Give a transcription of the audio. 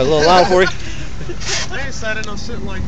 A little loud for you. I ain't sat in no shit like.